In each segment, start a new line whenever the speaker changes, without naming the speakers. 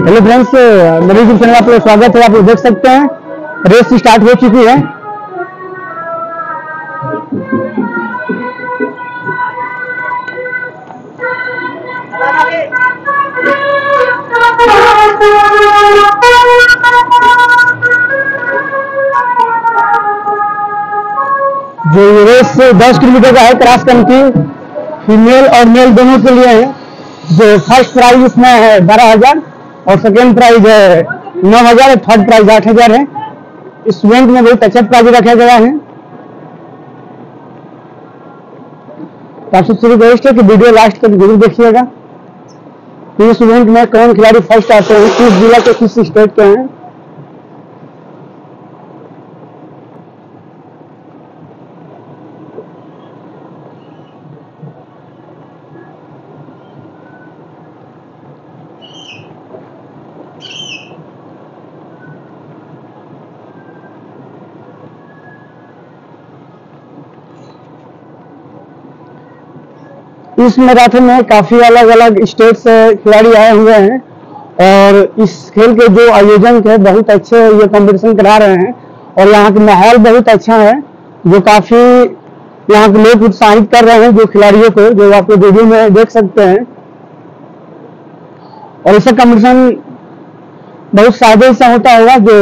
Hello friends मेरे YouTube channel आपका स्वागत है। आप लोग देख सकते हैं, रेस स्टार्ट हो चुकी है। जो रेस 10 किलोमीटर का है क्रॉस कंट्री फीमेल और मेल दोनों के लिए है। जो फ़र्स्ट प्राइज इसमें है बारह हज़ार। और सेकेंड प्राइज है। नौ हज़ार थर्ड प्राइज आठ हज़ार है। स्टूडेंट में बहुत अच्छा प्राइज रखा गया है। तो आप सबसे रिक्वेस्ट है कि वीडियो लास्ट तक ज़रूर देखिएगा। इवेंट में कौन खिलाड़ी फ़र्स्ट आते हैं, किस जिला के किस स्टेट के हैं। इस मैराथन में काफ़ी अलग अलग स्टेट से खिलाड़ी आए हुए हैं और इस खेल के जो आयोजन है बहुत अच्छे ये कंपटीशन करा रहे हैं और यहाँ का माहौल बहुत अच्छा है, जो काफ़ी यहाँ के लोग उत्साहित कर रहे हैं जो खिलाड़ियों को, जो आपको वीडियो में देख सकते हैं। और ऐसा कंपटीशन बहुत फ़ायदे से होता होगा जो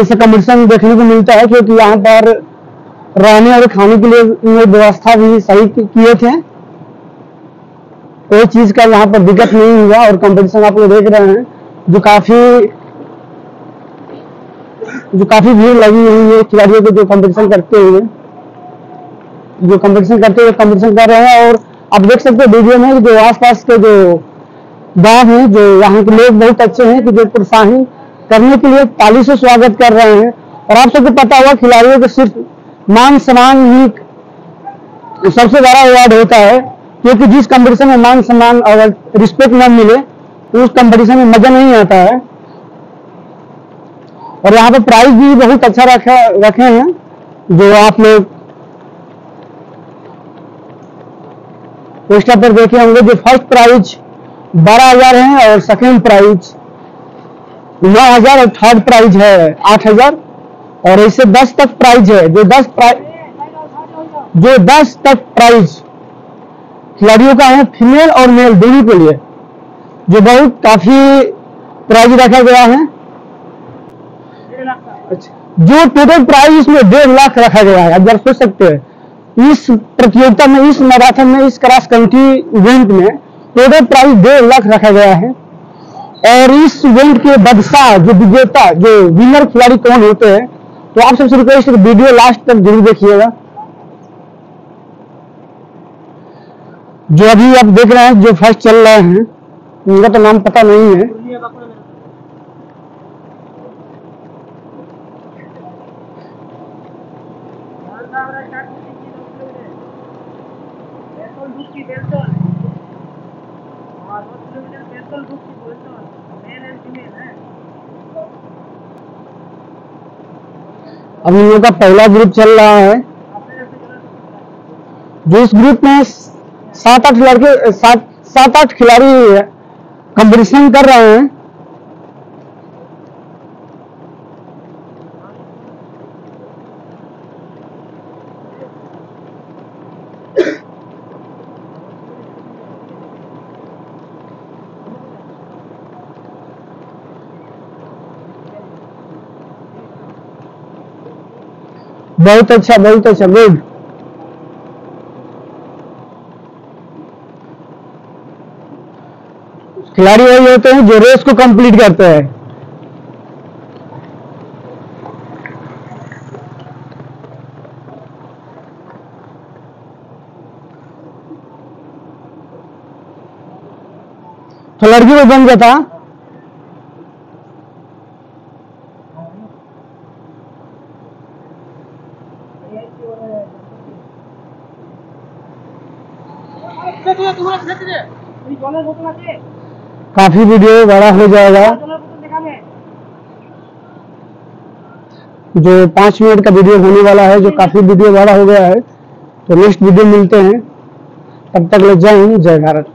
ऐसा कंपटीशन देखने को मिलता है, क्योंकि यहाँ पर रहने और खाने के लिए व्यवस्था भी सही किए थे। कोई चीज़ का यहाँ पर दिक्कत नहीं हुआ और कंपटीशन आप लोग देख रहे हैं। जो काफ़ी जो काफ़ी भीड़ लगी हुई है खिलाड़ियों को जो कंपटीशन करते हुए। जो कंपटीशन करते हुए कंपटीशन कर रहे हैं और आप देख सकते हैं वीडियो में जो आसपास के जो गाँव हैं, जो यहाँ के लोग बहुत अच्छे हैं, कि जो प्रोत्साहन करने के लिए ताली से स्वागत कर रहे हैं। और आप सबको पता होगा खिलाड़ियों को सिर्फ़ मान सम्मान ही सबसे बड़ा अवार्ड होता है, क्योंकि जिस कंपटीशन में मान सम्मान और रिस्पेक्ट न मिले तो उस कंपटीशन में मज़ा नहीं आता है। और यहाँ पे प्राइस भी बहुत अच्छा रखा, रखे हैं, जो आप लोग पोस्टर पर देखे होंगे, जो फ़र्स्ट प्राइज बारह हज़ार है और सेकेंड प्राइज नौ हज़ार और थर्ड प्राइज है आठ हज़ार। और ऐसे दस तक प्राइज है। जो दस प्राइज जो दस तक प्राइज खिलाड़ियों का है फीमेल और मेल दोनों के लिए, जो बहुत काफ़ी प्राइज रखा गया है। जो टोटल प्राइज इसमें डेढ़ लाख रखा गया है, आप सोच सकते हैं। इस प्रतियोगिता में, इस मैराथन में, इस क्रॉस कंट्री इवेंट में टोटल प्राइज डेढ़ लाख रखा गया है। और इस इवेंट के बादशाह, जो विजेता, जो विनर खिलाड़ी कौन होते हैं तो आप सबसे रिक्वेस्ट है वीडियो लास्ट तक ज़रूर देखिएगा। जो अभी आप देख रहे हैं, जो फ़र्स्ट चल रहे हैं, उनका तो नाम पता नहीं है। अभी इन लोगों का पहला ग्रुप चल रहा है। जो इस ग्रुप में सात आठ लड़के, सात सात आठ खिलाड़ी कंपटीशन कर रहे हैं बहुत अच्छा बहुत अच्छा गुड खिलाड़ी वही होते हैं जो रेस को कंप्लीट करते हैं। तो लड़की को बन गया था। काफ़ी वीडियो बड़ा हो जाएगा। जो पाँच मिनट का वीडियो होने वाला है, जो काफ़ी वीडियो बड़ा हो गया है तो नेक्स्ट वीडियो मिलते हैं। तब तक ले जाए जय भारत।